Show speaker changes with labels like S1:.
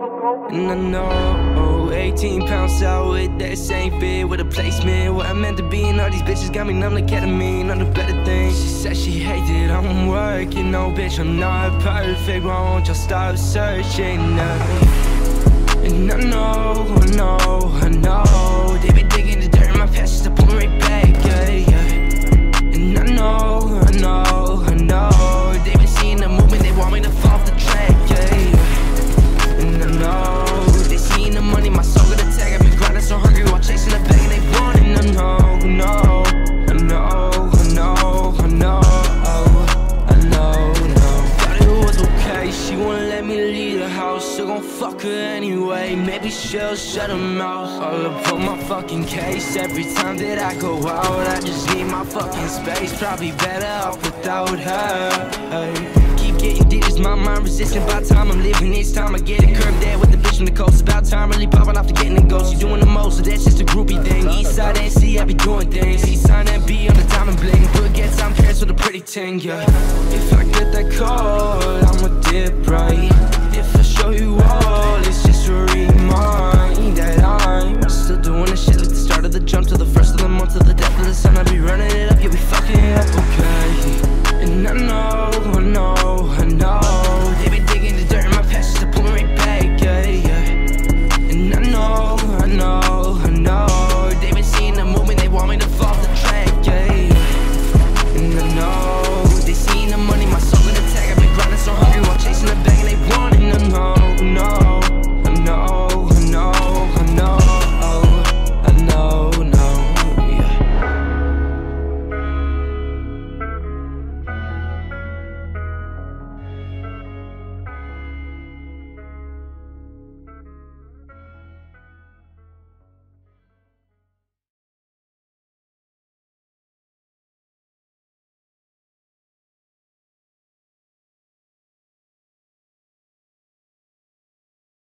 S1: And I know 18 pounds out with that same fit with a placement. What I meant to be and all these bitches got me numb like ketamine. On the better things. She said she hated I'm working No bitch I'm not perfect. Why Won't just stop searching? And I know, I know leave the house. Still gon' fuck her anyway. Maybe she'll shut her mouth. Up on my fucking case. Every time that I go out, I just need my fucking space. Probably better off without her. Hey. Keep getting digits, my mind resistant by time I'm living each time I get it curved there with the bitch from the coast. It's about time really popping off to getting the ghost. You doing the most, so that's just a groupie thing. East side NC, I be doing things. East side NB on the diamond bling. But get time cares for the pretty ting, yeah. If I get that call, I'ma dip right.